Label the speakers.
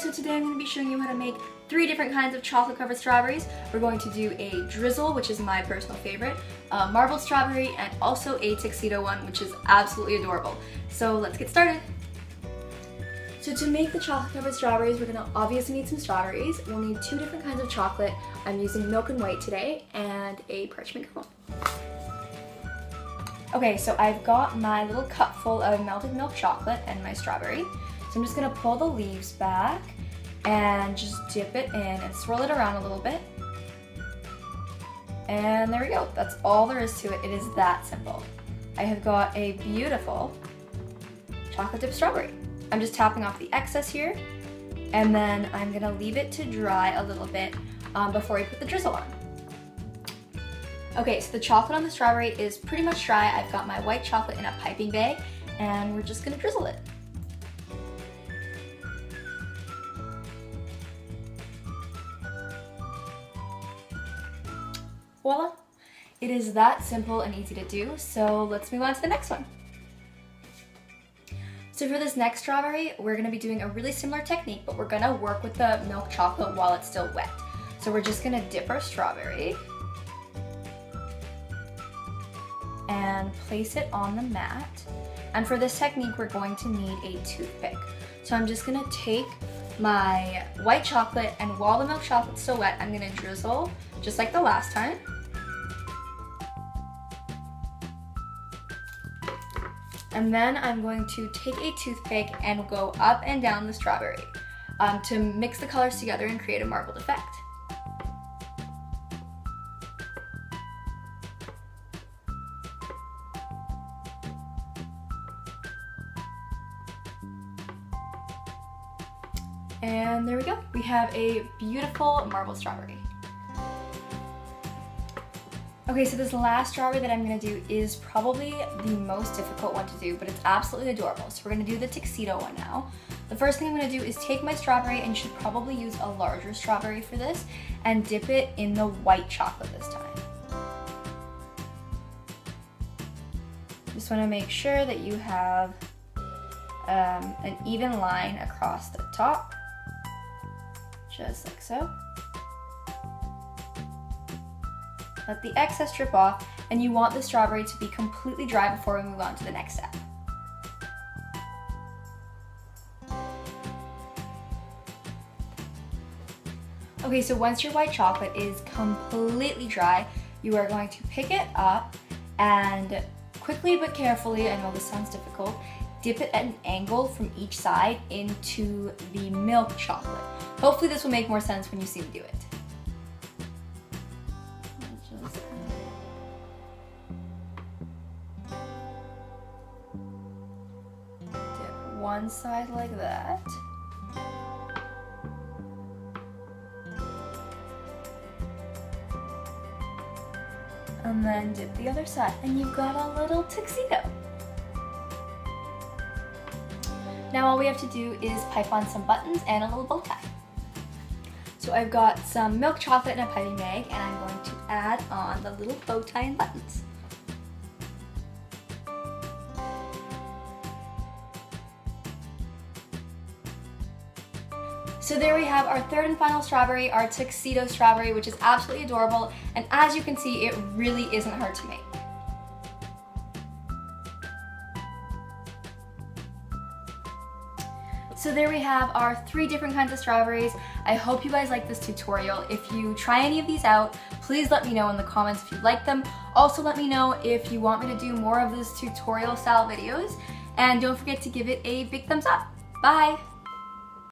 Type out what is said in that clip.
Speaker 1: so today I'm going to be showing you how to make three different kinds of chocolate covered strawberries. We're going to do a drizzle, which is my personal favorite, a marbled strawberry, and also a tuxedo one, which is absolutely adorable. So let's get started. So to make the chocolate covered strawberries, we're gonna obviously need some strawberries. We'll need two different kinds of chocolate. I'm using milk and white today, and a parchment cone. Okay, so I've got my little cup full of melted milk chocolate and my strawberry. So I'm just gonna pull the leaves back and just dip it in and swirl it around a little bit. And there we go. That's all there is to it. It is that simple. I have got a beautiful chocolate dip strawberry. I'm just tapping off the excess here and then I'm gonna leave it to dry a little bit um, before I put the drizzle on. Okay, so the chocolate on the strawberry is pretty much dry. I've got my white chocolate in a piping bag and we're just gonna drizzle it. Voila. It is that simple and easy to do, so let's move on to the next one. So for this next strawberry, we're gonna be doing a really similar technique, but we're gonna work with the milk chocolate while it's still wet. So we're just gonna dip our strawberry and place it on the mat. And for this technique, we're going to need a toothpick. So I'm just gonna take my white chocolate and while the milk chocolate's still wet, I'm gonna drizzle just like the last time. And then I'm going to take a toothpick and go up and down the strawberry um, to mix the colors together and create a marbled effect. And there we go. We have a beautiful marble strawberry. Okay, so this last strawberry that I'm gonna do is probably the most difficult one to do, but it's absolutely adorable. So we're gonna do the tuxedo one now. The first thing I'm gonna do is take my strawberry and you should probably use a larger strawberry for this and dip it in the white chocolate this time. Just wanna make sure that you have um, an even line across the top, just like so. Let the excess drip off, and you want the strawberry to be completely dry before we move on to the next step. Okay, so once your white chocolate is completely dry, you are going to pick it up and quickly but carefully, I know this sounds difficult, dip it at an angle from each side into the milk chocolate. Hopefully this will make more sense when you see me do it. Dip one side like that. And then dip the other side and you've got a little tuxedo. Now all we have to do is pipe on some buttons and a little bow tie. So I've got some milk chocolate in a piping bag and I'm going to add on the little bow tie and buttons. So there we have our third and final strawberry, our tuxedo strawberry, which is absolutely adorable. And as you can see, it really isn't hard to make. So there we have our three different kinds of strawberries. I hope you guys like this tutorial. If you try any of these out, please let me know in the comments if you like them. Also let me know if you want me to do more of these tutorial style videos. And don't forget to give it a big thumbs up. Bye!